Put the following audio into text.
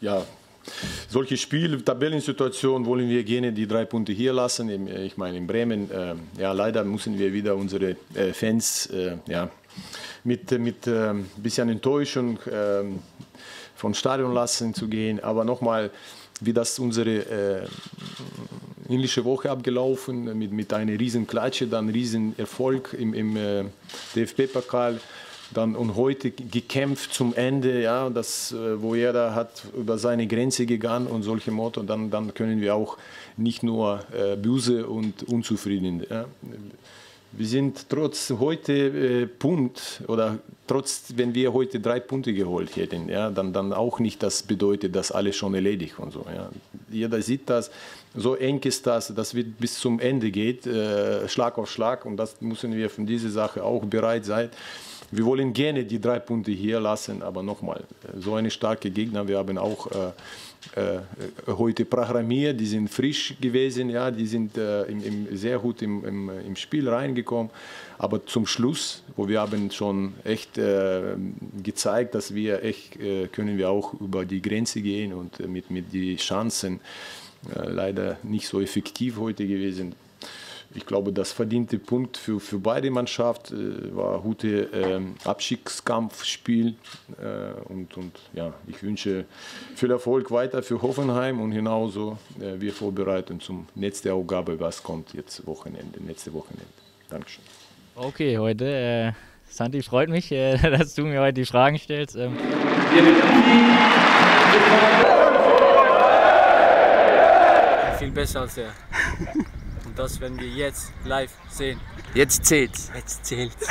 ja, solche Spiel, Tabellensituation wollen wir gerne die drei Punkte hier lassen. Ich meine, in Bremen, äh, ja, leider müssen wir wieder unsere äh, Fans äh, ja, mit, mit ein äh, bisschen Enttäuschung äh, von Stadion lassen zu gehen. Aber nochmal, wie das unsere äh, englische Woche abgelaufen, mit, mit einer riesen Klatsche, dann riesen Erfolg im, im äh, DFB-Pokal dann und heute gekämpft zum Ende, ja, das, äh, wo er da hat über seine Grenze gegangen und solche Motto, dann, dann können wir auch nicht nur äh, böse und unzufrieden. Ja. Wir sind trotz heute äh, Punkt oder trotz, wenn wir heute drei Punkte geholt hätten, ja, dann, dann auch nicht das bedeutet, dass alles schon erledigt und so. Ja. Jeder sieht das, so eng ist das, das wird bis zum Ende geht, äh, Schlag auf Schlag und das müssen wir von dieser Sache auch bereit sein. Wir wollen gerne die drei Punkte hier lassen, aber nochmal, so eine starke Gegner. Wir haben auch äh, äh, heute programmiert, die sind frisch gewesen, ja, die sind äh, im, im, sehr gut im, im, im, Spiel reingekommen. Aber zum Schluss, wo wir haben schon echt äh, gezeigt, dass wir echt äh, können wir auch über die Grenze gehen und mit, mit die Chancen äh, leider nicht so effektiv heute gewesen ich glaube, das verdiente Punkt für, für beide Mannschaften äh, war ein gutes äh, Abstiegskampfspiel. Äh, und, und ja, ich wünsche viel Erfolg weiter für Hoffenheim und genauso äh, wir vorbereiten zum nächsten Aufgabe, was kommt jetzt Wochenende, nächste Wochenende. Dankeschön. Okay, heute, äh, Santi, freut mich, äh, dass du mir heute die Fragen stellst. Ähm. Viel besser als er. das werden wir jetzt live sehen. Jetzt zählt's. Jetzt zählt's.